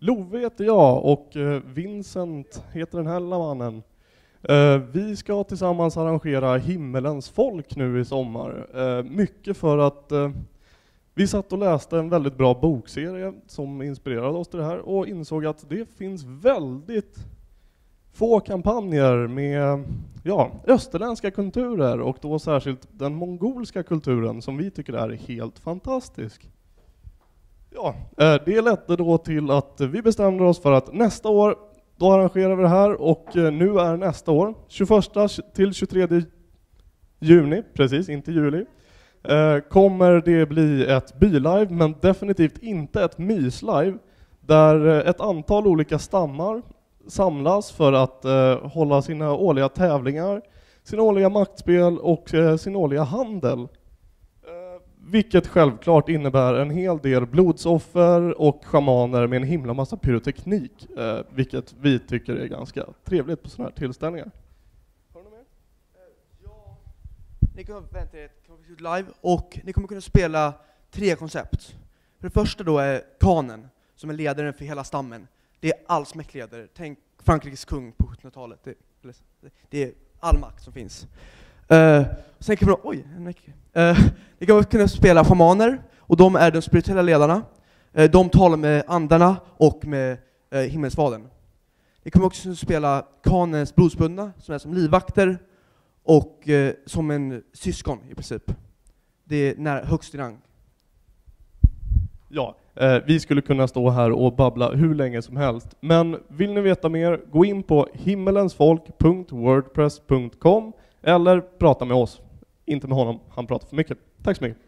Love heter jag och eh, Vincent heter den här lilla mannen. Eh, vi ska tillsammans arrangera Himmelens folk nu i sommar. Eh, mycket för att vi satt och läste en väldigt bra bokserie som inspirerade oss till det här och insåg att det finns väldigt få kampanjer med ja, österländska kulturer och då särskilt den mongolska kulturen som vi tycker är helt fantastisk. Ja, eh, det ledde då till att vi bestämde oss för att nästa år, då arrangerar vi det här och eh, nu är nästa år, 21 till 23 juni, precis, inte juli, eh, kommer det bli ett bylive, men definitivt inte ett myslive, där ett antal olika stammar samlas för att hålla sina årliga tävlingar, sina årliga maktspel och sin årliga handel. Vilket självklart innebär en hel del blodsoffer och schamaner med en himla massa pyroteknik, eh, vilket vi tycker är ganska trevligt på sådana här tillställningar. Eh, ni kommer vänta er ett live och ni kommer kunna spela tre koncept. För det första då är kanen, som är ledaren för hela stammen. Det är allsmäktig ledare. Tänk Frankrikes kung på 1700-talet. Det, det är all makt som finns. Uh, sen kan man, oj, en mycket. Uh, ni kommer kunna spela shamaner, och de är de spirituella ledarna. Uh, de talar med andarna och med uh, himmelsfadern. Ni kommer också spela kanens blodsbundna, som är som livvakter, och eh, som en syskon i princip. Det är när, högst i rang. Ja, eh, vi skulle kunna stå här och babbla hur länge som helst, men vill ni veta mer, gå in på himmelensfolk.wordpress.com eller prata med oss. Inte med honom, han pratar för mycket. Tack så mycket.